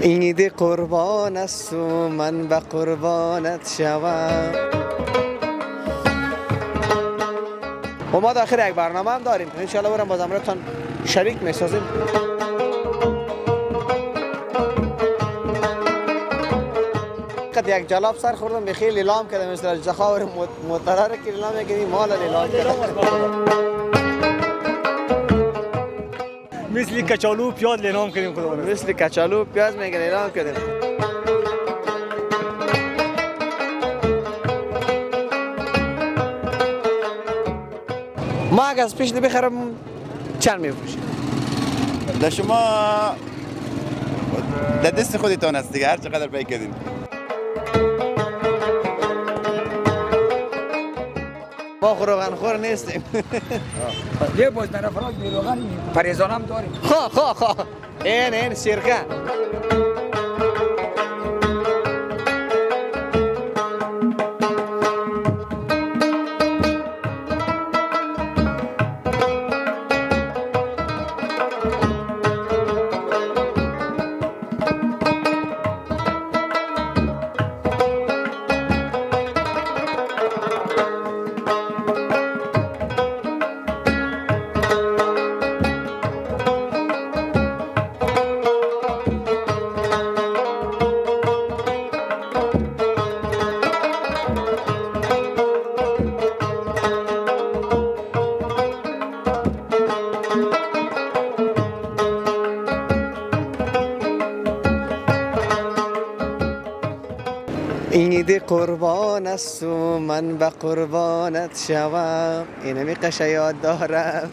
ایدی قربان است و من به قربانت شوم. و ما داخل یک برنامه هم داریم. انشاءالله برم باز امرتان شریک می‌سازیم. یک جلاب سر خوردم به خیلی لام کردم. مثل زخاور مترر که لام کردیم مال لام مثل کچالو پیاز لینام کردیم خدا مثل کچالو پیاز میگن اعلام کردیم. ما اگه از پیش بخرم چند میفروشی در شما در دست خودتان است دیگه هر چقدر پی کردین. خور نیستیم. یه باز در افراد روغن پریزان هم داریم. خواه خواه خواه این این سیرکه است و من به قربانت شوم. اینمی قشه یاد دارم.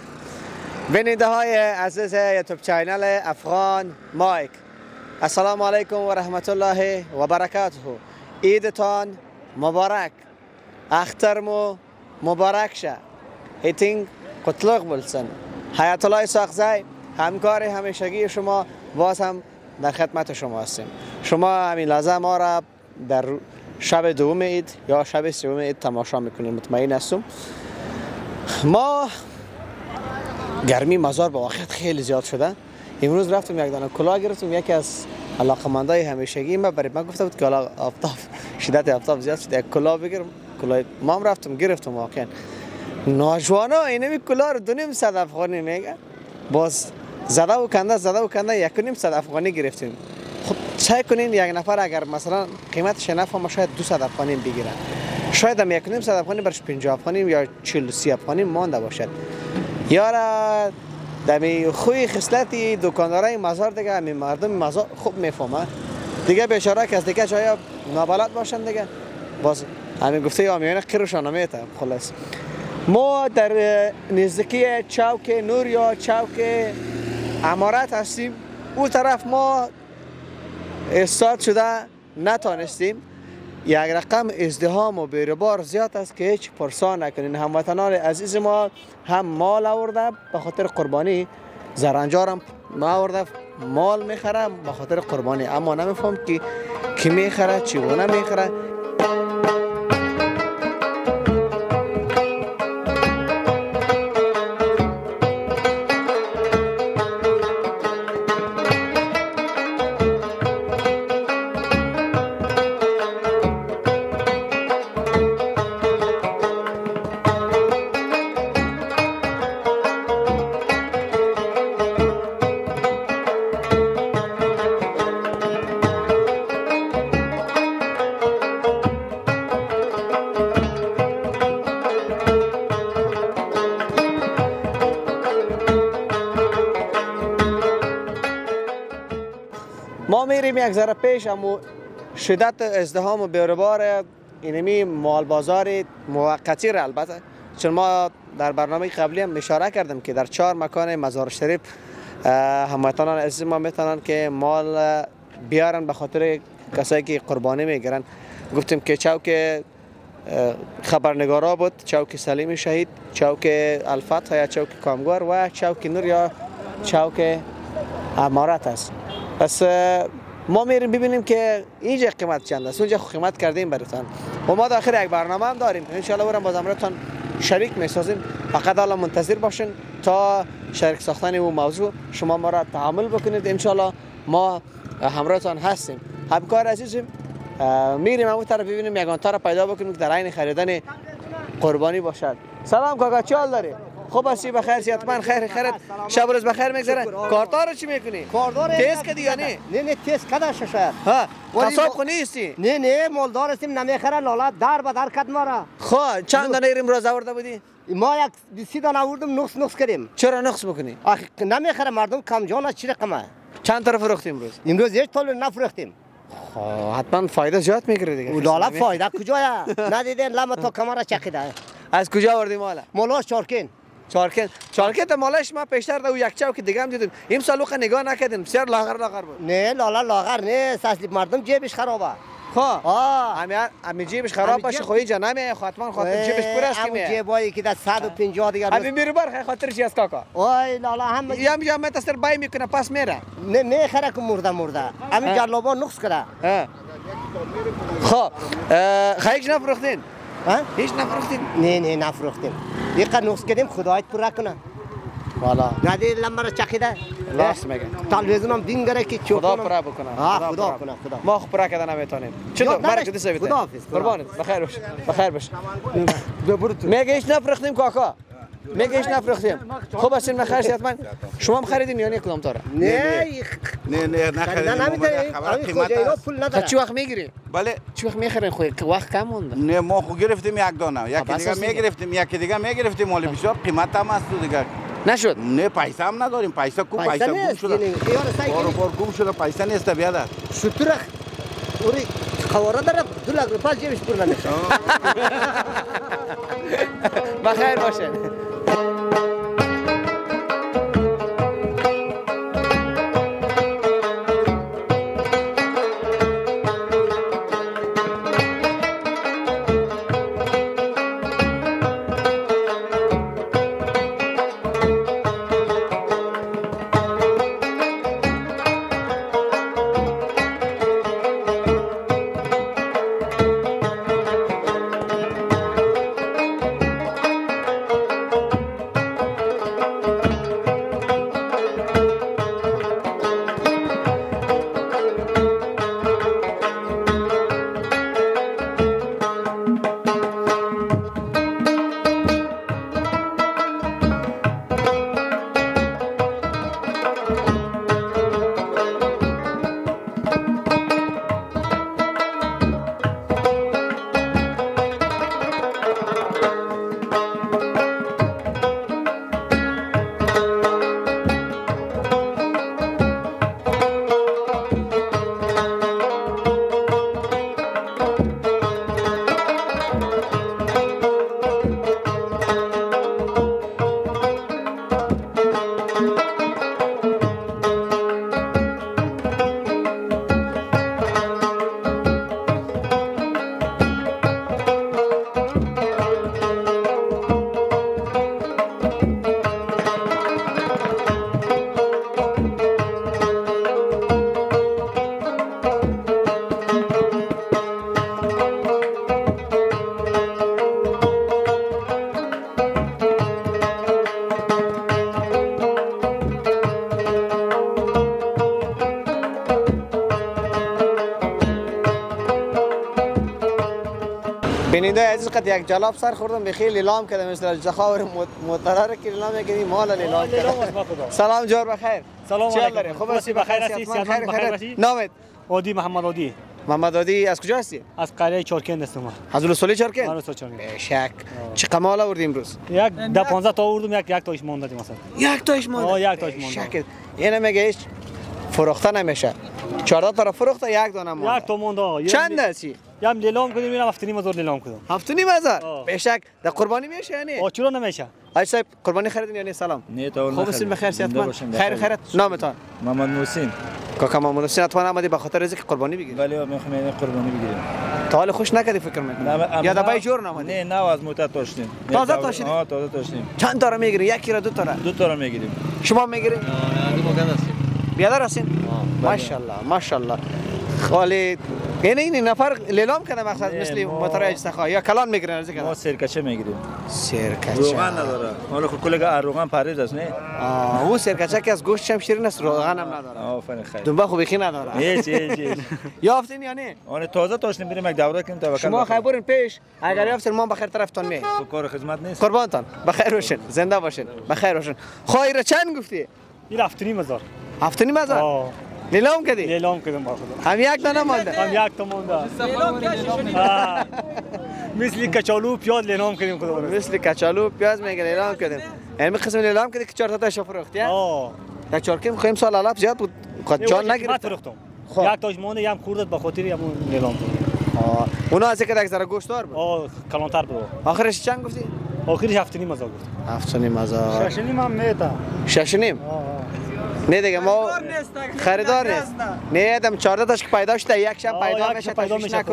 بینیده های عزیز یوتیوب چینل افغان مایک. السلام علیکم و رحمت الله و برکاته. ایدتان مبارک. اخترمو مبارک شه. هیتینگ قطلق بلسن حیات الله ساخزای همکار همیشگی شما. باز هم در خدمت شما هستیم. شما همین لحظه ما را در شب دوم اید یا شب سوم اید تماشا می‌کنیم مطمئن هستم. ما گرمی مزار با واقعیت خیلی زیاد شده. امروز رفتم یک دانه کلاه گرفتم یکی از علاقمندای همیشگی ما برای من گفته بود که آفتاب شدت آفتاب زیاد شده یک کلاه بگیرم. کلاه ما هم رفتم گرفتم واقعا. ناجوانا اینمی کلاه رو دو نیم صد افغانی میگه. باز زده و کنده زده و کنده یک نیم صد افغانی گرفتیم. سعی کنین یک نفر اگر مثلا قیمتش نفهم شاید 200 افغانی بگیرن شاید هم یک نیم صد افغانی برش 50 افغانی یا 40 30 افغانی مانده باشد. یارا دمی خوی خصلتی دکاندارای مزار دیگه همین مردم مزار خوب می‌فهمه دیگه بیچاره که از دیگه جایا نابلد باشن دیگه. باز همین گفته یا میانه قیرشان نمیته خلاص. ما در نزدیکی چوک نور یا چوک امارت هستیم. او طرف ما استاد شده نتانستیم. یک رقم ازدهام و بیربار زیاد است که هیچ پرسان نکنین. هموطنان عزیز ما هم مال آورده به خاطر قربانی. زرنجارم ما آورده مال می‌خره به خاطر قربانی. اما نمیفهم که کی می‌خره چگونه می‌خره یک ذره پیش اما شدت ازدهام و بیروبار اینمی مال بازار موقتی را البته چون ما در برنامه قبلی هم اشاره کردم که در چهار مکان مزار شریف هموطنان عزیز ما می‌تونن که مال بیارن به خاطر کسایی که قربانی می‌گیرن. گفتیم که چوک خبرنگارا بود چوک سلیم شهید چوک الفتح یا چوک کامگار و چوک نور یا چوک امارت است. پس ما میریم ببینیم که اینجا قیمت چند است. اونجا قیمت کردیم براتون و ما داخل یک برنامه هم داریم. ان شاء الله برام باز امرتان شریک می‌سازیم. فقط حالا منتظر باشین تا شریک ساختن اون موضوع شما ما را تحمل بکنید. ان ما همراهتان هستیم. همکار عزیزیم اه، میریم اون طرف ببینیم یگانتا را پیدا بکنیم که در عین خریدن قربانی باشد. سلام کاکا چی حال داری؟ خوب هستی بخیر صحتمند خیر خیرت. شب روز بخیر میگذره. کارتا رو چی می‌کنی؟ کاردار تیز کردی یا نه؟ نه نه تیز کده شاید ها قصاب ما- خو نیستی نه نه مالدار هستیم نمی‌خره لالا در به در کد ما را خب چند دانه روز آورده بودی؟ ما یک بیسی دانه آوردم نقص نقص کردیم. چرا نقص بکنی؟ آخه نمی‌خره مردم کم جان چی رقمه؟ چند طرف فروختی امروز؟ امروز هیچ طول نفروختیم. خب حتما فایده زیاد می‌گیره دیگه. لالا فایده کجایا؟ ندیدین لما تا کمارا چقیده از کجا آوردی مالا؟ مالاش چارکین. چارکن چارکن تا مالش ما پیشتر دو یک چاو که دیگه هم دیدیم. این سال وقت نگاه نکردیم. بسیار لاغر لاغر بود. نه لالا لاغر نیست اصلی مردم جیبش خرابه خب. آه. امی امی جیبش خراب باشه. خو اینجا نمیه خاطر خاطر جیبش پر است میه جیبایی که در 150 دیگر امی میره بر خاطر چی است کاکا؟ وای لالا هم یا یا من تستر بای می‌کنه پس میره. نه می‌خره که مرده مرده. همین ها. جلابا نقص کرده. ها خب. خیلی نفروختین ها هیچ نفروختین؟ نه نه نفروختیم. یک نقص کردیم خدایت پر کنه. والا. ندید لما را چقیده راست میگه. تلویزیون هم دینگره که چوب خدا پرا بکنه آه خدا کنه خدا. ما خو پرا کردن نمی‌تونیم. چطور. کدی سویته خداحافظ. قربانت بخیر باش. بخیر باش. برو تو میگه هیچ نفروختیم کاکا. میگه هیچ نفروختیم خوب هستین بخیر صحتمند شما هم خریدین یا نه کدام تاره نه نه نه نه نمی‌تونی خبر قیمت است پول نداره چی وقت می‌گیری بله چی وقت می‌خرین خو وقت کم مونده نه ما خو گرفتیم یک دانه یکی دیگه است. می‌گرفتیم یکی دیگه می‌گرفتیم مال بسیار قیمت هم است دیگه نشد نه پیسه هم نداریم پیسه کو پیسه گم شده بار بار گم شده پیسه نیست بیادر شطور اوری خواره داره دو لک روپیه جیبش پر نمیشه بخیر باشه عزیز قد یک جلاب سر خوردم به خیلی لیلام کردم مثل زخاور مترر که لیلام کردیم مال لیلام کردم. سلام جور بخیر سلام علیکم. خوب هستی؟ هستی؟ بخیر هستی؟ خیر بخیر. باشی؟ نامت؟ عادی محمد عادی. محمد عادی از کجا هستی؟ از قریه چارکند هستم. ما از چرکن من از چارکند شک چه قمال آوردی امروز؟ یک ده 15 تا آوردم یک یک تاش مونده مثلا یک تایش مونده؟ آه، یک تایش مونده. شک اینه میگه هیچ فروخته نمیشه. 14 تا فروخته یک دانه مونده. یک تا مونده. چند لی- یم لیلام کردیم میرم هفت نیم هزار لیلام کردم هفت نیم هزار. بشک در قربانی میشه یعنی؟ آ چرا نمیشه؟ آج صاحب قربانی خریدین یعنی؟ سلام. نه تا خوب هستین؟ بخیر صحتمند خیر خیرت. نامتان. محمد محسن. کاکا مامون حسین حتما آمدی به خاطر اینکه قربانی بگیری. ولی می‌خوام این قربانی بگیریم تا حال خوش نکردی فکر می‌کنم یا دبای جور نامدی. نه نه از مدت داشتیم. نه، تازه تا- داشتید؟ آه تازه داشتیم. چند تا را می‌گیری؟ یکی را دو تا را دو تا رو می‌گیریم. شما می‌گیری؟ بیادر هستین؟ ماشاءالله ماشاءالله. خالی. یعنی این نفر لیلام کنه مقصد مثل ما- موتور اجتخا. یا کلان می‌گیرن از ما سرکچه می‌گیریم. سرکچه. روغن نداره. حالا خب کلگا روغن پرهیز است نه؟ آه او سرکچه که از گوشت هم شیرین است روغن هم نداره. آفرین خیر. دنبه خوبی خی نداره. هیچ هیچ هیچ یافتین یا نه؟ آن تازه تاشتیم بریم یک دوره کنیم توکل شما بخیر. خبرین پیش اگر یافتین ما بخیر طرفتان می کار خدمت نیست. قربانتان. بخیر باشین. زنده باشین. بخیر باشین. خواهی چند گفتی؟ این هفت نیم هزار؟ هفت نیلام کردی لیلام کردم با خدا هم یک دانه مانده هم یک تا مونده آه. مثل کچالو پیاز لیلام کردیم خدا. مثل کچالو پیاز میگه لیلام کردیم یعنی قسم لیلام کردی که چهار تا فروختی ها؟ آه یک چارکیم خواهیم سال علف زیاد بود قد جان نگرفت فروختم. یک تاش مونده یم خوردت به خاطر یم لیلام کردم آه. اونا از یک ذره گوشتار بود آه کلانتر بود آخرش چند گفتی آخرش هفت نیم هزار گفت هفت نیم هزار شش نیم هم میتا شش نیم نه دیگه ما خریدار نیست نه دم 14 تاش که پیدا شده یک شب پیدا میشه پیدا میشه.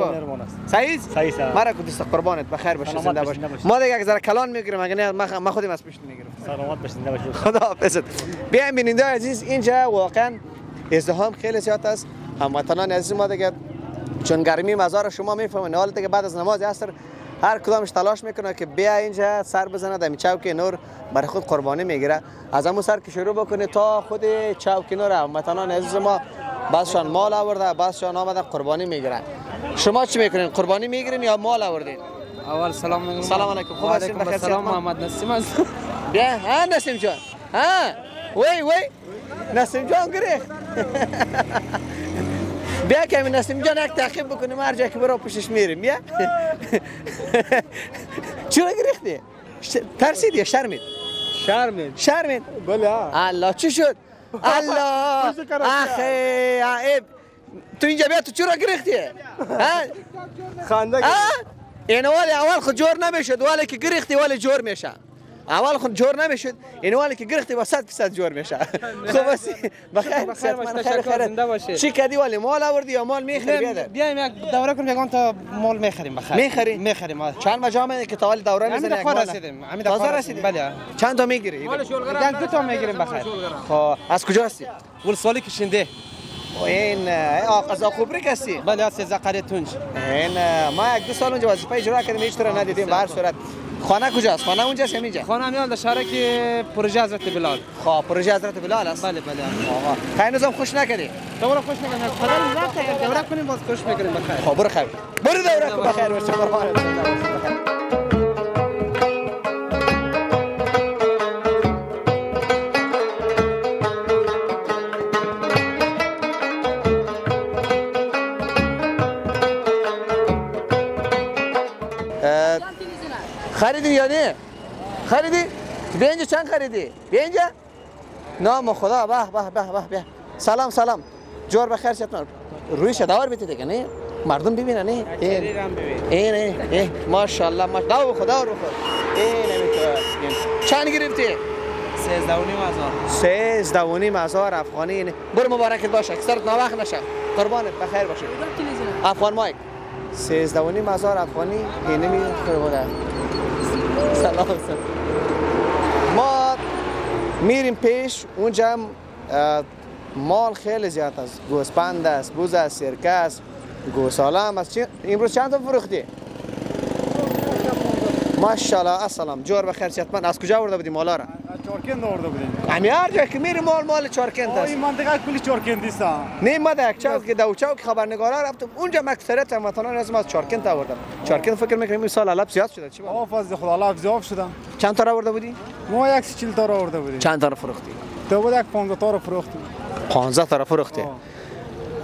صحیح صحیح. مرا کو دوست قربانت بخیر باشه زنده باش، باش باش. ما دیگه یک ذره کلان می‌گیریم اگه نه ما خ- ما خودیم از پیش می‌گیریم سلامت باشید زنده باشید خدا حافظت بیایم بیننده عزیز اینجا واقعا ازدحام خیلی زیاد است هموطنان عزیز ما دیگه چون گرمی مزار شما می‌فهمین حال دیگه بعد از نماز عصر هر کدامش تلاش می‌کنه که بیا اینجا سر بزنه در چوک نور برای خود قربانی می‌گیره. از همون سر که شروع بکنه تا خود چوک نور هموطنان عزیز ما بعضشان مال آورده بعضشان آمده قربانی می‌گیرن شما چی می‌کنین؟ قربانی می‌گیرین یا مال آوردین؟ اول سلام میگم سلام علیکم. خوب هستین؟ علیکم بخیر صحت محمد نسیم است بیا. ها نسیم جان. ها. وی وی. نسیم جان گریخت. بیا که همین نسیم جان یک تعقیب بکنیم هر جا که برو پشش میریم بیا چرا گریختی ترسید یا شرمید شرمید شرمید بله الله چی شد الله آخه عیب تو اینجا بیا تو چرا گریختی خنده ها این والی اول خود جور نمی‌شد ولی که گریختی ولی جور میشه اول خود جور نمی‌شد. این والی که گریختی با 100 درصد جور میشه. خب بس بخیر بخیر صحت من خیر باشی. خیر چی کردی ولی مال آوردی یا مال می‌خری؟ بیایم یک دوره کنیم یگان تا مال می‌خریم بخیر. می‌خری؟ می‌خریم. چند مجامع که تاوال دوره همین می‌زنی؟ یک مال. رسیدیم همین تازه رسیدیم. بله. چند تا می‌گیری؟ یک دو تا می‌گیریم بخیر. خب از کجا هستی؟ ول سوالی کشنده این آقا از خوبری هستی؟ بله از سیزا قریه تونج. این ما یک دو سال اونجا وظیفه اجرا کردیم هیچ طور ندیدیم به هر صورت. خانه کجاست؟ خانه اونجاست یا اینجا خانه میال در شهر که پروژه حضرت بلال. خب پروژه حضرت بلال است. بله بله. آقا خیلی نظام خوش نکردی؟ دوره خوش میگم خدا رفت دوره کنیم باز خوش می‌گیریم. بخیر خب برو خیر. برو دوره بخیر باشه خریدی یا نه؟ خریدی؟ بیا اینجا چند خریدی؟ بیا اینجا نام خدا به به به به به. سلام سلام. جور بخیر شد. روی شداور بیتی دیگه نه؟ مردم ببینن نه؟ این. این این این ماشاءالله ما داو خدا رو خود این چند گرفتی؟ سیزده و نیم هزار. سیزده و نیم هزار افغانی اینه برو مبارکت باشه اکثرت ناوقت نشه. قربانت بخیر باشه. افغان مایک. سیزده و نیم هزار افغانی اینه می بوده سلام سلام. ما میریم پیش اونجا مال خیلی زیاد است. گوسپند است بوز است سرکه است گوساله هم است امروز چند تا فروختی؟ ماشاءالله السلام. جور بخیر صحتمند از کجا آورده بودی مالا را؟ چارکند آورده بودیم همی هر جا که میری مال مال چارکند است. این منطقه کلی چارکندی است. در یک چوک دو چوک خبرنگارا رفتم. اونجا اکثریت هموطنان از از چارکند آوردم. چارکند فکر می‌کنم این سال علب زیاد شده چی از خدا الله زیاد شدم چند تا آورده بودی؟ ما یک سی چل تا رو آورده بودیم. چند تا فروختی؟ تو بود یک پانزده تا رو فروختیم. 15 تا فروختی.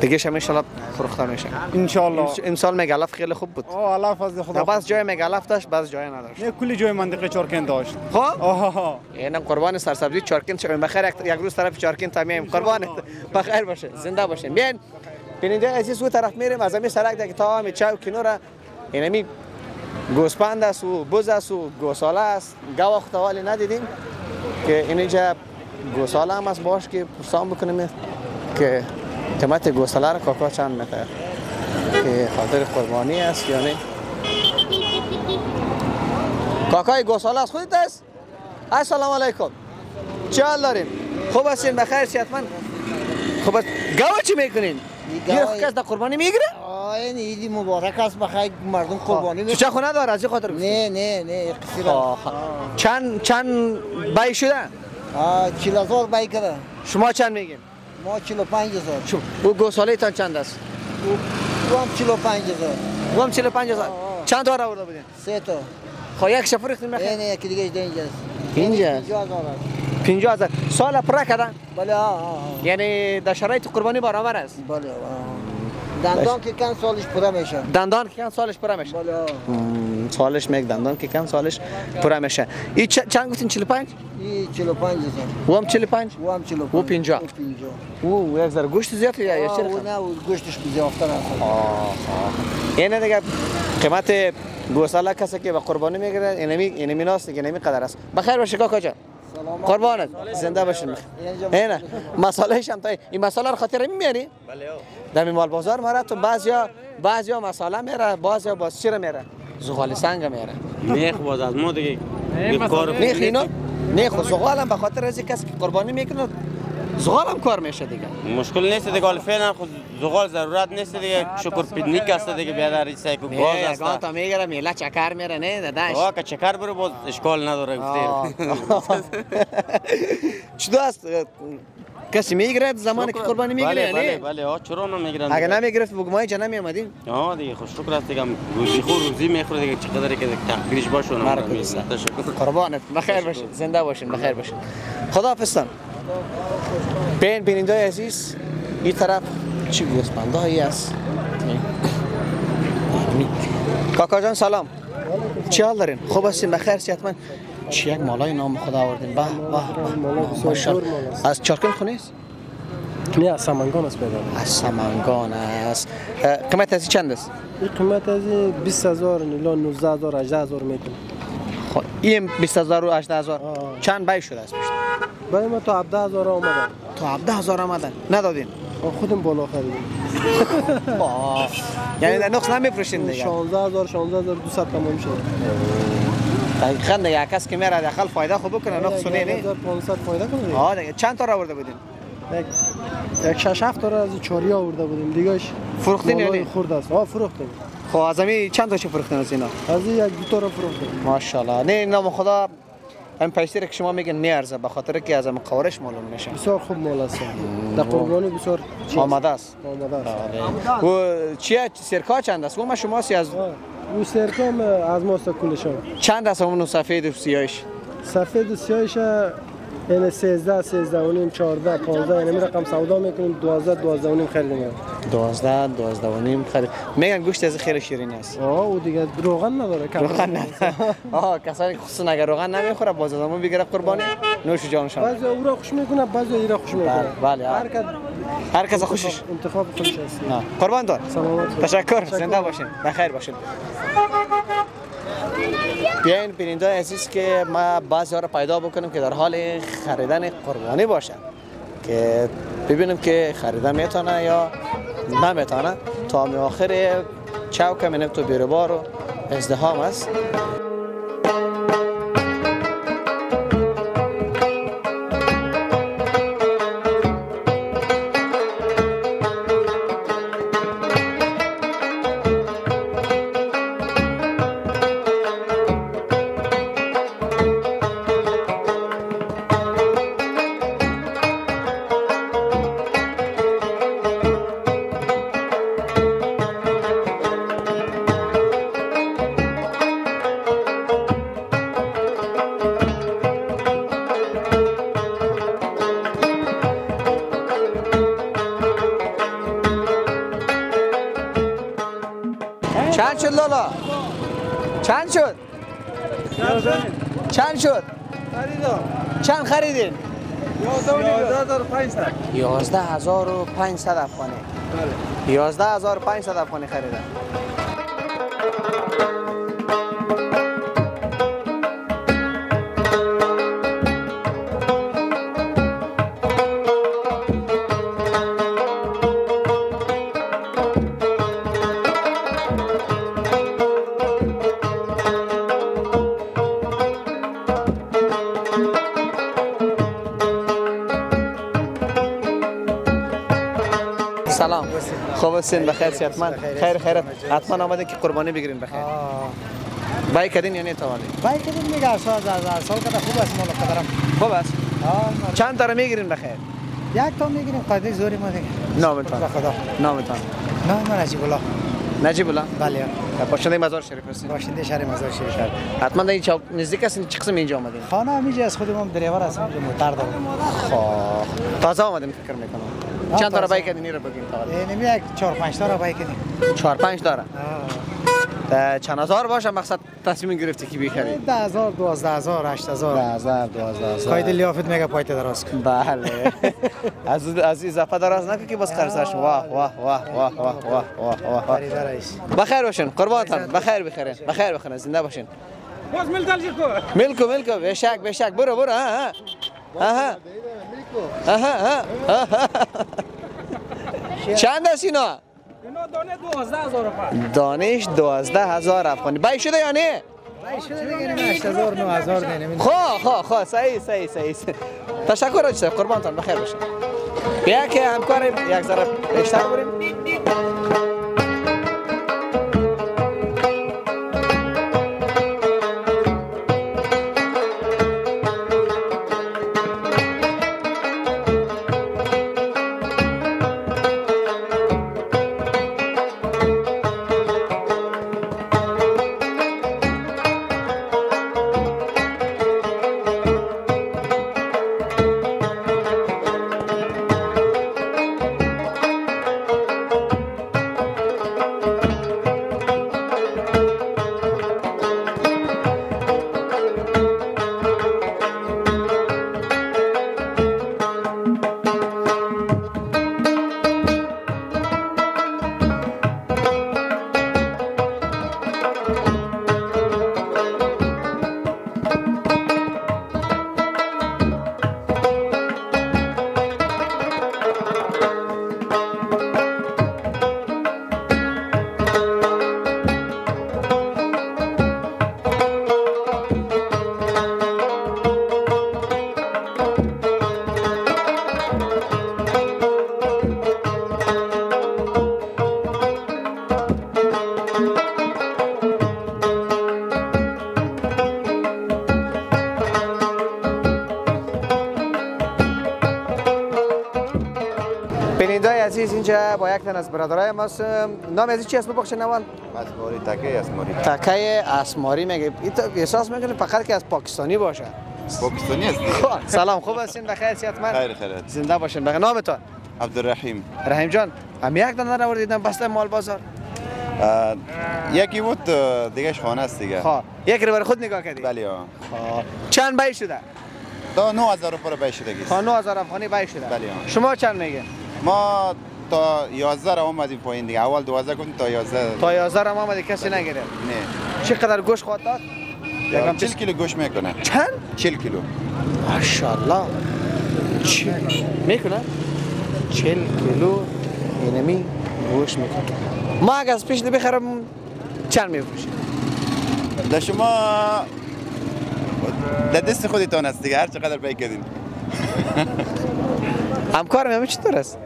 دیگه شما ان فروخته میشه. انشالله امسال مگالف خیلی خوب بود. آه الله فضل خدا. بعض جای مگالف داشت بعض جای نداشت. نه کلی جای منطقه چارکند داشت. خب؟ آه اینم قربان سرسبزی چارکند شویم بخیر یک- روز طرف چارکند تا میایم. قربان بخیر باشه زنده باشین. بیاین بیننده عزیز او طرف میریم از همین سرک دیگه تا همین چاو کنور اینمی گوسپند است و بز است و گوساله است. گاو خطوالی ندیدیم که اینجا گوساله هم است. باش که پرسان بکنیم که قیمت گوساله را کاکا چند میته که خاطر قربانی است یا نه؟ کاکای گوساله از خودت است؟ السلام علیکم. چه حال دارین؟ خوب هستین؟ بخیر صحتمند خوب است گاو چی می‌کنین؟ گاو- کس در قربانی می‌گیره؟ این عیدی مبارک است بخیر مردم قربانی تو چه خونه داره از این خاطر نه نه نه قصیر خب، خب. چند چند بای شده؟ آه چیلازار بای کرده. شما چند میگین؟ ما چیلو پنج هزار. شما او گوساله تان چند است؟ او هم چیلو پنج هزار. او هم 45 هزار. چند تا آورده بودین؟ سه تا. خب یک شفر ریختین نه بخیر نه یکی دیگه اینجا هزار است. 50 هزار. سال پر کردن؟ بله آه. یعنی در شرایط قربانی برابر است؟ بله. دندان که کن سالش پره میشه. دندان که کن سالش پر میشه. آه. مم، سالش میگ دندان که کم سالش پر میشه. این چند گفتین؟ 45 این چیلو پنج هزار. او هم 45 او هم چیلو او پنجاه. او پنجاه. او یک ذره. گوشت زیاد یا یا آه، رقم؟ نه گوشتش بزیافتر است. اینه دیگه قیمت گوساله کسی که به قربانی می‌گیره اینمی اینمی ناست دیگه اینمی قدر است. بخیر باشه کاکا جان قربانت. زنده باشین. اینه مسالهش هم تای این مساله رو خاطر میاری؟ بله در این مال بازار مره تو بعضیا بعضیا مساله میره بعضیا باز چی رو میره؟ زغال سنگ میره. نیخ باز از ما دیگه. این کار نه اینو؟ نه خو زغال هم به خاطر از کسی که قربانی می‌کنه زغال هم کار میشه دیگه. مشکل نیست دیگه حالا فعلا خود زغال ضرورت نیست دیگه شکر پیدنیک است دیگه بیادر این سایکو گاز نه است. گان تا می‌گیره میله چکر میره نه داداش آه که چکر برو باز اشکال نداره آه. گفتیر چطور است؟ کسی می‌گیره زمانی که قربانی می‌گیره بله بله نه؟ بله آه چرا نمی‌گیرن اگه نمی‌گرفت بگو ما اینجا نمیامدیم آه دیگه خوش شکر است دیگه روزی خور روزی می‌خوره دیگه چقدر که تقدیرش باشه قربانت. بخیر باشین زنده باشین بخیر باشین. خدا حافظتان بین بیننده عزیز این طرف چی گوسفنده هایی است کاکا جان سلام چی حال دارین خوب هستین بخیر صحتمند چی یک مالای نام خدا آوردین به به ماشاءالله از چارکن خونه است نه از سمنگان است پیدا از سمنگان است قیمت از این چند است این قیمت از این 20 هزار نیلا 19 هزار 18 هزار می‌کنه خب این 20000 و 18000 آه. چند بای شده است پشت برای ما تا 17 هزار آمدن تو 17000 آمدن. ندادین؟ خودم بالا خریدیم. یعنی در نقص نمیفروشین دیگه. 16 هزار 16 هزار 200 تمام شد دقیقا دیگه کس که میره داخل فایده خوب بکنه نقص نه نه 1500 فایده کنه آه دیگه. چند تا را آورده بودین؟ یک شش هفت تا از چاری آورده بودیم. دیگهش فروختین یعنی؟ خورد است. آه فروختیم. خب از چند تاشو فروختین از اینا؟ از یک دو تا را فروختیم. ماشاءالله. نه نام خدا هم پیستی که شما میگن میارزه به خاطر که از هم قوارش معلوم میشه. بسیار خوب مال است. در قربانی بسیار آمده است. آمده است. و چیه؟ سرکا چند است؟ و ما شما سی از. او سرکام از ماست کلشان. چند است؟ اون سفید و سیاهش سفید و سیاهش یعنی 13 13 و نیم 14 15 یعنی رقم سودا می‌کنیم 12 12 و نیم خریدیم 12 12 و نیم خرید میگن گوشت از خیلی شیرین است آه او دیگه روغن نداره کم روغن نه آها کسانی خصوصا اگر روغن نمی‌خوره باز از همون بگیره قربانی نوش جانشان بعضی او را خوش می‌کنه بعضی ای را خوش می‌کنه بله،. هر کس هر کس خوشش انتخاب خودش است. قربان دار سلامت تشکر زنده باشین بخیر باشین بیاین بیننده عزیز که ما بعضی ها رو پیدا بکنیم که در حال خریدن قربانی باشن که ببینیم که خریدن می‌تونه یا نمی‌تونه. تا آخر چوک منم تو بیروبار و ازدهام است. چند شد لالا؟ چند شد؟ چند شد؟ چند خریدین؟ یازده هزار و پنجصد افغانی یازده هزار و پنجصد افغانی خریدن هستین بخیر صحتمند خیر خیرت حتما آمده که قربانی بگیرین بخیر بای کردین یا نه توالی بای کردین میگه سال از سال کده خوب است مال قدرم خوب است. چند تا می‌گیرین بخیر یک تا می‌گیریم قدی زوری ما دیگه. نامتان خدا نامتان نام من نجیب الله. نجیب الله؟ بله. باشنده مزار شریف هستین. باشنده شهر مزار شریف. حتما در این نزدیک هستین چه قسم اینجا آمدین؟ خانه همیجا از خودمون دریور هستم موتر دارم خب. تازه آمدین فکر می‌کنم. چند تا رو بای کردین رو بگین تا نمی یک چهار پنج تا رو بای کردیم. چهار پنج داره چند هزار باشه؟ مقصد تصمیم گرفتی که بخری ده هزار دوازده هزار هشت هزار. ده هزار دوازده هزار. قاید لیافت میگه پایت دراز کن. بله. از از اضافه دراز نکن که بس قرضش واه واه واه واه واه واه واه واه بخیر باشین. قربانتان. بخیر بخیرین. بخیر بخیرین. زنده باشین. باز ملکو ملکو. بشک بشک. برو برو. ها ها ها بود چند است اینا؟ اینا دانه دوازده هزار افغانی دانش دوازده هزار افغانی بای شده یا نه؟ بای شده دیگه نه هشت هزار نو هزار نه خواه خواه خواه صحیح صحیح صحیح تشکر را صاحب قربانتان بخیر باشه یکی همکار یک ذره بیشتر بریم یک تن از برادرای ما هستم نام از چی اسم بخش نوان اسماری تکه اسماری تکه اسماری میگه احساس می‌کنه فقط که از پاکستانی باشه پاکستانی خب، سلام خوب هستین بخیر صحتمند خیر خیر زنده باشین بخیر نامتون عبدالرحیم رحیم جان هم یک دانه رو دیدم بسته مال بازار یکی بود دیگهش خانه است دیگه خب یک رو برای خود نگاه کردی بله ها چند بای شده تا 9000 روپیه بای شدگی خب 9000 افغانی بای شده بله ها. شما چند میگه ما تا 11 را آمدیم پایین دیگه. اول 12 گفتیم تا 11 تا 11 هم آمده کسی نگیره نه. چقدر گوش خواهد داد؟ یکم 40 کیلو گوش می‌کنه. چند؟ 40 کیلو. ماشاءالله. چی؟ می‌کنه؟ 40 کیلو اینمی گوش می‌کنه. ما اگه از پیش بخرم چند میفروشی؟ در شما در دست خودتان است دیگه هر چقدر بای کردین. همکارم همه چطور است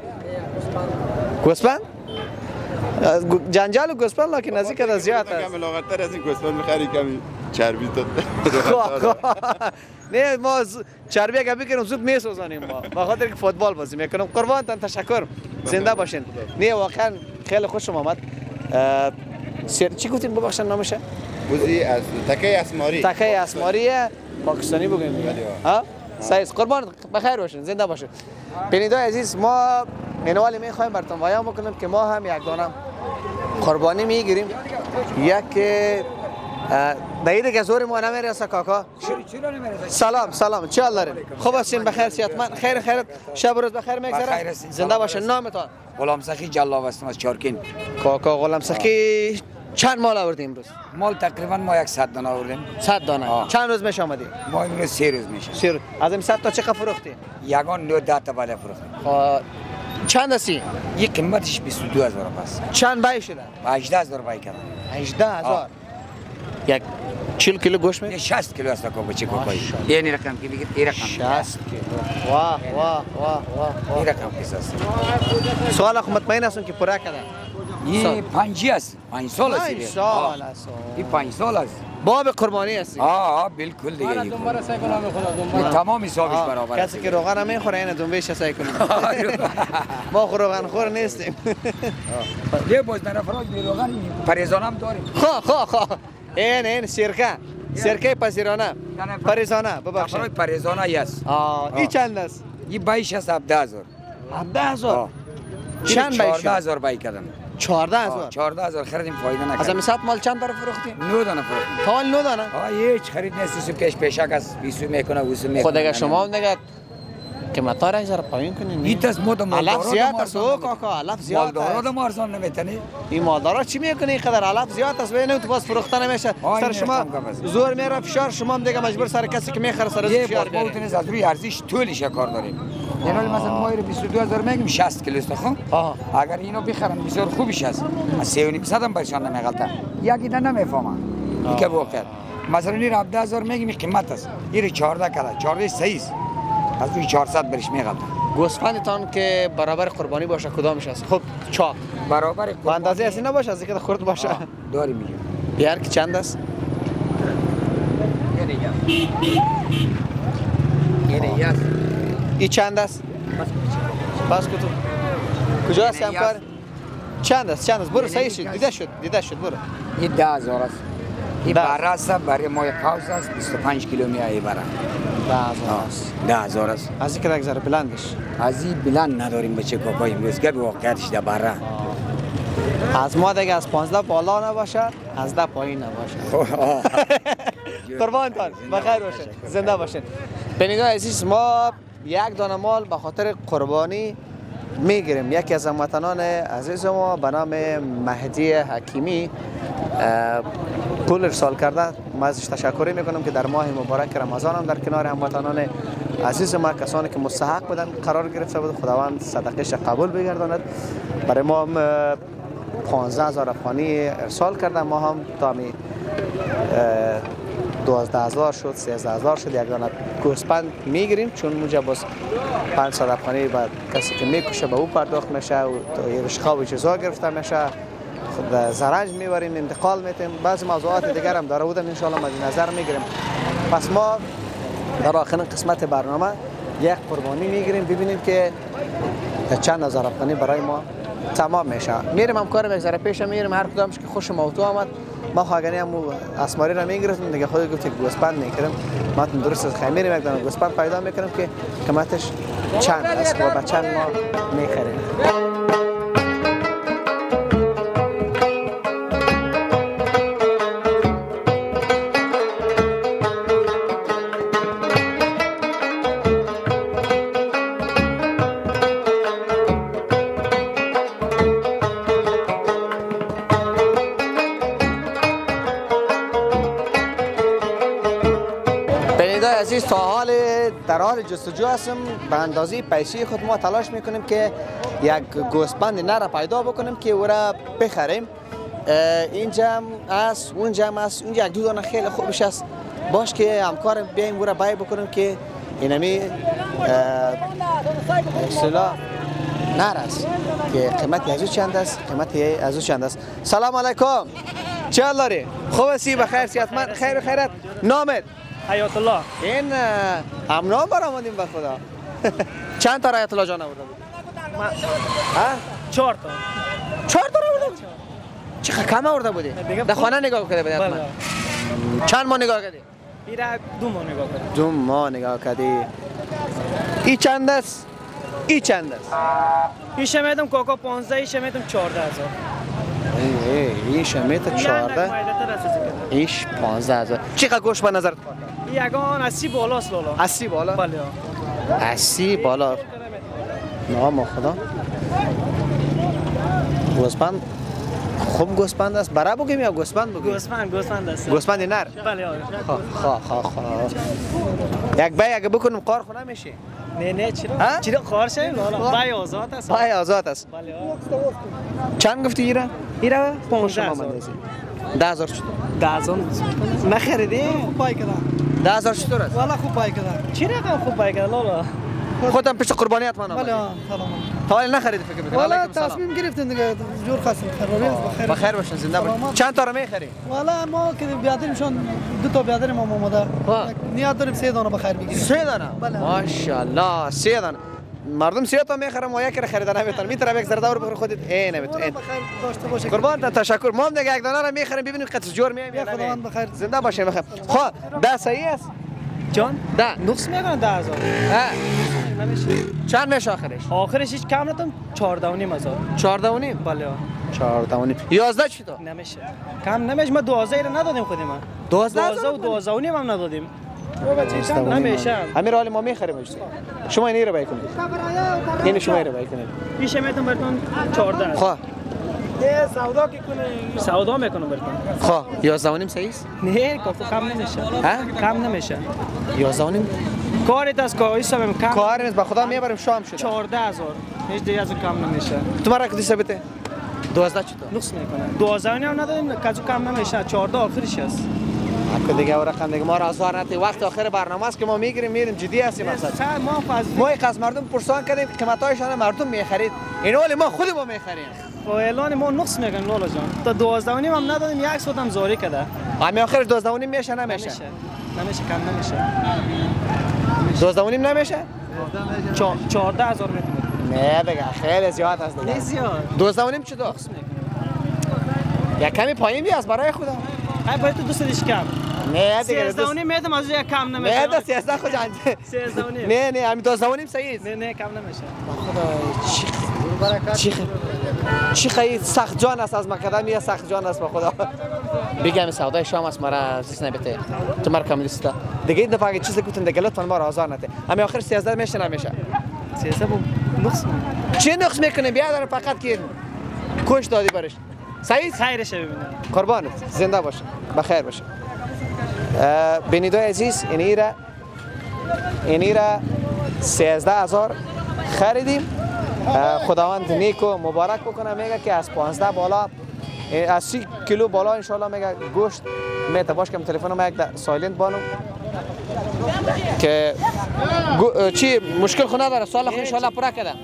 گوسپند جنجال و گوسپند لکن نزدیک از زیاد است. کم لاغرتر از این گوسفند می‌خری کمی چربی تو. نه ما چربی اگه بکنیم زود میسوزانیم ما. به خاطر که فوتبال بازی می‌کنم. قربانتان تشکر. زنده باشین. نه واقعا خیلی خوشم آمد سر چی گفتین؟ ببخشن نامشه بوزی از تکه اسماری. تکه اسماریه. پاکستانی بگویم ها؟ سعید قربان بخیر باشین زنده باشین. بینیدای عزیز ما اینوالی می‌خوایم براتون بیان بکنم که ما هم یک دانه قربانی می‌گیریم. یک دایده که زور ما نمی‌رسه کاکا؟ سلام سلام چه حال دارین؟ خوب هستین؟ بخیر صحتمند خیر خیر. شب روز بخیر میگذره. زنده باشین. نامتان. غلام سخی جلاب هستم از چارکین. کاکا غلام سخی چند مال آوردی امروز؟ مال تقریبا ما یک صد دانه آوردیم. 100 دانه. آه. چند روز میش آمدی؟ ما امروز سه روز میشه. سیر از این 100 تا چقدر فروختی؟ یگان دو ده تا بالا فروختیم خب، چند هستی؟ یک قیمتش 22 هزار پس. چند بای شده؟ 18 هزار بای کردم. 18 هزار. یک 40 کیلو گوشت می 60 کیلو است کو بچه کوکای این رقم کی بگیر این رقم. 60 کیلو. واه واه واه واه. این رقم کیس است سوال خو مطمئن هستم که پورا کرده این پنجی است پنج سال است پنج. سال. است این پنج سال است باب قربانی هستی. آه آه بالکل دیگه این این تمام حسابش برابر کسی که روغن نمی‌خوره این دنبهش سعی کنیم. ما خو روغن خور نیستیم. یه باز در افراد بیروغن پریزان هم داریم. خو خو خو. این این سرکه. سرکه پذیرانه. پریزانه ببخشید. افراد پریزان است آه این چند است؟ این بایش است 17000 17000 چند بیش؟ 14000 بای کردم 14000 14000 خریدیم فایده از نکردیم همین مال چند داره فروختی؟ نو دانه فروختیم تا نو دانه. آه هیچ خرید نیست سو پیش پیشک است. بیسو می‌کنه وسو می‌کنه خود اگه شما هم دیگه قیمتا را ذره پایین کنین این دست مو دم زیاد است او کاکا علف زیاد مالدارا است دم ارزان نمیتنی این مالدارا چی می‌کنه اینقدر علف زیاد است ببینید تو باز فروخته نمیشه سر این شما. زور میره فشار شما هم دیگه مجبور سر کسی که می‌خره سر یه فشار ما بیارین. بتونیم از روی ارزش طولش کار داریم در حال مثلا ما رو 22000 میگیم 60 کیلو است خب. اگر اینو بخرن بسیار خوبش است از 3 و نیم صد هم برشان نمیغلطه یکی در نمی‌فهمم این که واقعا مثلا این 17000 میگیم این قیمت است این 14 کلا 14 صحیح است از روی 400 برش میغلطه گوسفندتان که برابر قربانی باشه کدامش است خب چاق برابر و اندازه اصلی نباشه از اینکه خرد باشه. داری میگیم بیار که چند است؟ اینه یه این چند است؟ بس کتو کجا است یعنی از- چند است؟ چند است؟ برو یعنی یک شد. دیده شد دیده شد برو. این ده هزار است. این ده. بره است برای مای قوس است. 25 کیلو میایه بره ده هزار است. ده هزار است. از اینکه یک ذره بلندش. از این بلند نداریم بچه کاکای امروز که واقعیتش ده بره. از ما دیگه از 15 بالا نباشه از ده پایین نباشه. قربانتان بخیر باشین. زنده باشین. بنیدای عزیز ما یک دانه مال به خاطر قربانی می‌گیریم. یکی از هموطنان عزیز ما به نام مهدی حکیمی پول ارسال کرده. ما ازش تشکری می‌کنم که در ماه مبارک رمضان هم در کنار هموطنان عزیز ما کسانی که مستحق بودن قرار گرفته بود خداوند صدقش قبول بگرداند. برای ما هم اه، 15 هزار افغانی ارسال کرده. ما هم تا می دوازده هزار شد سیزده هزار شد. یک دانه گوسپند می‌گیریم چون موجه باز 500 افغانی بعد کسی که می‌کشه به او پرداخت میشه و و چیزا گرفته میشه. خود زرنج می‌بریم انتقال میتیم بعضی موضوعات دیگر هم داره بودن انشاءالله مد نظر می‌گیریم. پس ما در آخرین قسمت برنامه یک قربانی می‌گیریم. ببینیم که چند هزار افغانی برای ما تمام میشه میریم هم کارم یک ذره پیش میریم هر کدامش که خوش موضوع آمد. ما خواهگانی هم اسماری را می‌گرفتیم. دیگه خود گفت یک گوسپند می‌کردیم ما درست از خیلی میریم گوسپند پیدا می‌کنیم که قیمتش چند است. و چند ما می‌خریم. حال جستجو هستم. به اندازه پیسی خود ما تلاش می‌کنیم که یک گوسپند نر پیدا بکنیم که او را بخریم. اینجا هم است اونجا هم است اونجا یک دو دانه خیلی خوبش است باش که همکار بیایم او را بای بکنیم که اینمی اصطلاح نر است که قیمت از چند است؟ قیمت از چند است؟ سلام علیکم. چه داری؟ خوب هستی؟ بخیر صحتمند خیر و خیرت. نامت. حیات الله این اه، هم نام برآمدیم به خدا. چند تا رایت الله جان آورده بود ها؟ چهار تا. چهار تا آورده بود چقدر کم آورده بودی؟ در خانه نگاه کرده بودی بله. چند ماه نگاه کردی؟ این را دو ماه نگاه کنید دو ماه نگاه کردی. ای چند است؟ ای چند است؟ این شمیدم کاکا 15 این شمیدم 14 هزار. ای ای این شمیت چهارده؟ ایش پانزده هزار. چقدر گوش به نظرت کار یگان اسی بالاست لالا. اسی بالا؟ بله. اسی بالا. نام خدا. گوسپند خوب گوسپند است. برای بگیم یا گوسپند بگیم؟ گوسفند گوسفند است. گوسپند نر؟ بله آره. خواه خواه خواه خواه یک بای اگه بکنم قار خونه میشه نه نه چرا؟ چرا شد لالا. بای آزاد است. بای آزاد است. بله چند گفتی ایرا؟ ایرا 15 شما هزار. مندازی. ده هزار ده هزار. نخریدی؟ خوب پای کردم. ده هزار چطور است والا خوب پای کردم چی رقم خوب پای کردم لالا خودم پیش قربانیت من آمدی آه، سلام تا حالا نخریدی فکر می‌کنم والا تصمیم گرفتیم دیگه جور خواستیم خرابی است بخیر بخیر باشین زنده باشین. چند تا رو می‌خری والا ما که بیادریم شون دو تا بیادریم هم آماده نیت داریم سه دانه بخیر بگیریم سه دانه بله. ماشاءالله سه دانه مردم سه تا می‌خرن ما یک رو خریدن نمی‌تونن می‌تونم یک زرده رو بخور خودت ای نمیتون بخیر داشته باشه. قربان تشکر. ما هم دیگه یک دانه رو می‌خریم ببینیم قطع جور میایم یا خداوند بخیر. زنده باشین بخیر. خب ده صحیح است جان ده. نقص می‌کنه ده هزار. چند میشه آخرش؟ آخرش هیچ کم ندم چهارده و نیم هزار. چهارده و نیم؟ بله. چهارده و نیم. یازده چی تو نمیشه. کم نمیشه. ما دوازده رو ندادیم خودی ما. دوازده و دوازده و نیم هم ندادیم. نمیشه امیر حال ما می‌خریم اجازه. شما این رو بکنید این شما رو بکنید پیش میتون براتون 14 خب. سودا کی کنه. سودا می‌کنم براتون. خب. یازده و نیم صحیح است نه کافو کم نمیشه. ها؟ کم نمیشه. یازده و نیم کارت از کاری سبم کم. کار نیست به خدا می‌بریم شام شده. 14000 هیچ دیگه از کم نمیشه. تو مرا کدی ثابته دوازده تو؟ نقص می‌کنه. 12 هم ندادیم کجا کم نمیشه. 14 آخرش است اکو دیگه اون رقم دیگه. ما را آزار نتی. وقت آخر برنامه است که ما می‌گیریم میریم. جدی هستیم اصلا. ما فاز ما یک از مردم پرسان کردیم قیمتایشان مردم می‌خرید. این ولی ما خودمون می‌خریم. و اعلان ما نقص میگن لالا جان. تا 12 و نیم هم ندادیم یک سوت هم زاری کرده. آخرش دوازده و نیم میشه نمیشه. نمیشه. نمیشه کم نمیشه. دوازده و نیم نمیشه؟ 14000 می‌تونه نه دیگه خیلی زیاد است دیگه. نه زیاد. دوازده و نیم چی تو یک کمی پایین بیاز برای خدا ای باید تو دوست دیش کم نه دیگه 13 و نیم میدم از یک کم نمیشه نه ده سیزده خود جان 13 و نیم نه نه همین دوازده و نیم صحیح است نه نه کم نمیشه خدا چی چی چی خیلی سخت جان است از مقدم یه سخت جان است با خدا بگم سودای شام است مرا چیز نبیته تو مرا کم نیست دیگه این دفعه چیز گفتن دیگه لطفا ما را آزار نده همین آخر 13 میشه نمیشه 13 با نقص چی نقص می‌کنه بیا داره فقط که کوش دادی برش سعید؟ خیرش ببینه قربانت زنده باشه. بخیر باشه. بینیدای عزیز اینی را اینی را 13 هزار خریدیم. خداوند نیک و مبارک بکنه. میگه که از 15 بالا از 30 کیلو بالا انشالله میگه گوشت میته. باش که تلفن ما یک ده- سایلنت بانم که گو- چی؟ مشکل خو نداره سوال خو انشالله پورا کردم.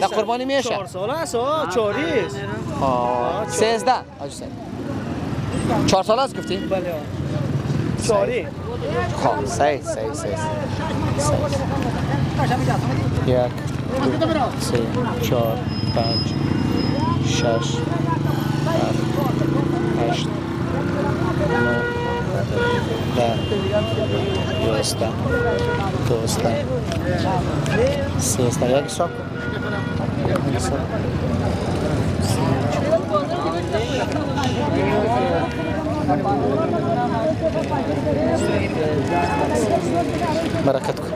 در قربانی میشه. 4 ساله است. آه، چاری است آه، 13 حاجی صاحب 4 سال است گفتی؟ بله چاری خب صحیح صحیح صحیح یک دو سه چهار پنج شش نو ده یازده دوازده سیزده یک حساب. برکت کن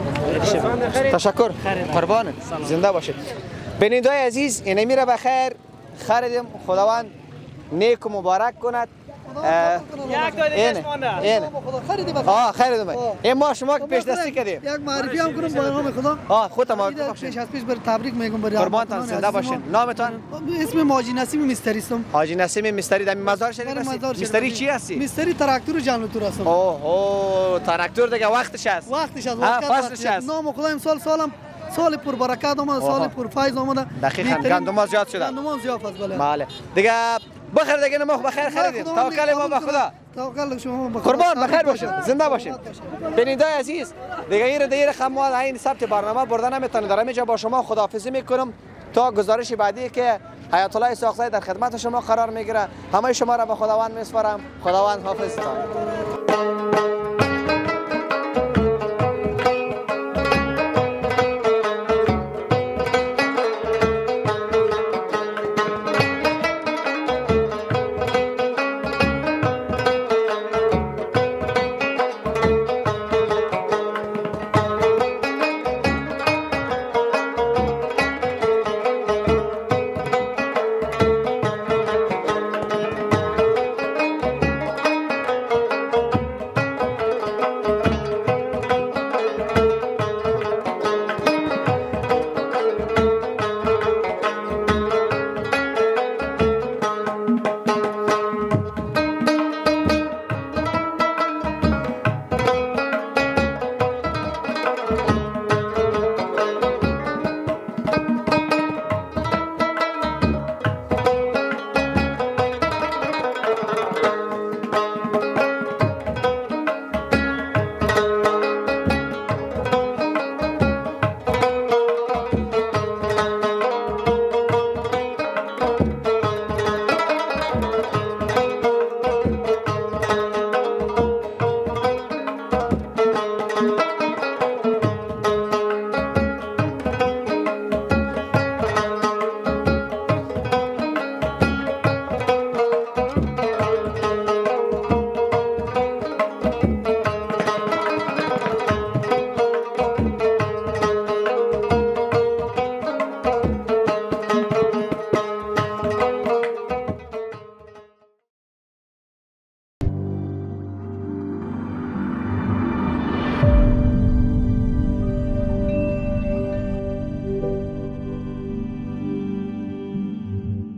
تشکر. قربانت. زنده باشید. بینندای عزیز اینه میره بخیر خریدیم خداوند. نیک و مبارک کند. یک اینه آه خریدم این ما شما که پیش دستی کردیم. یک معرفی هم کنم با نام خدا. آه خودت ما پیش از پیش بر تبریک میگم برای قربانتان زنده ما. باشین. نامتان. اسم ماجی نسیم مستری هستم حاجی نسیم مستری در مزار شریف هستی. مستری. چی هستی؟ مستری تراکتور جانلتور هستم. اوه اوه تراکتور دیگه وقتش است وقتش است. نام خدا امسال سالم. سال پر برکت آمده سال. پر فیض آمده دقیقاً. گندم زیاد شده. گندم زیاد است بله بله دیگه بخیر دیگه ما بخیر خریدیم توکل ما به خدا. توکل شما به خدا. قربان بخیر باشه. باشین زنده باشین بیننده عزیز دیگه این دیگه رقم ما این ثبت برنامه بردن نمی‌تونه در اینجا با شما خداحافظی می‌کنم تا گزارش بعدی که حیات الله ساخته در خدمت شما قرار می‌گیره همه شما را به خداوند میسپارم خداوند حافظتان